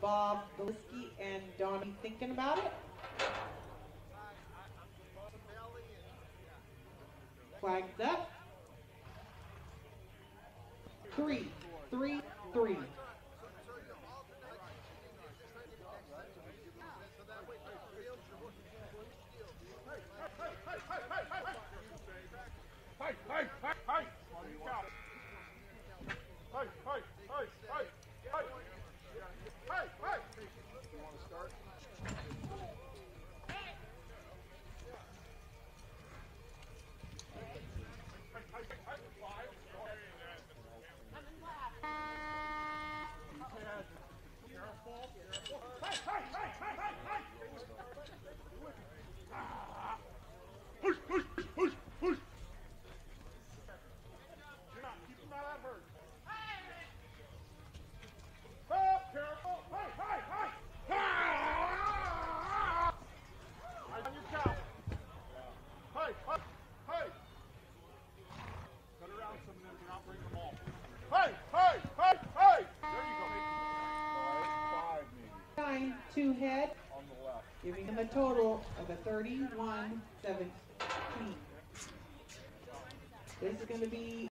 Bob Belisky and Donnie thinking about it. Flags up. Three, three, three. Hey, hey! two head, giving him a total of a 31 17. This is going to be